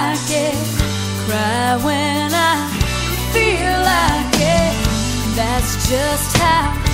like it, cry when I feel like it. That's just how